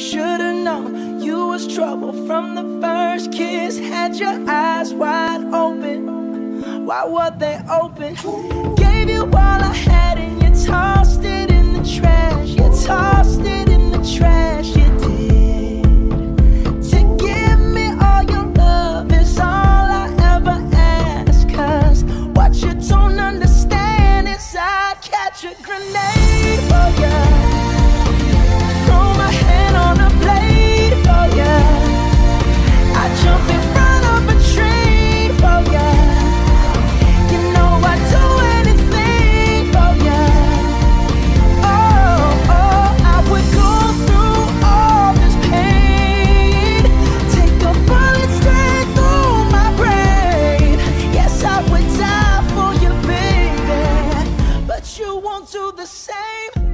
Should've known you was trouble from the first kiss. Had your eyes wide open. Why were they open? Gave you all I had and you tossed it in the trash. You tossed it in the trash. You did. To give me all your love is all I ever what you don't understand is I'd catch a grenade. you won't do the same.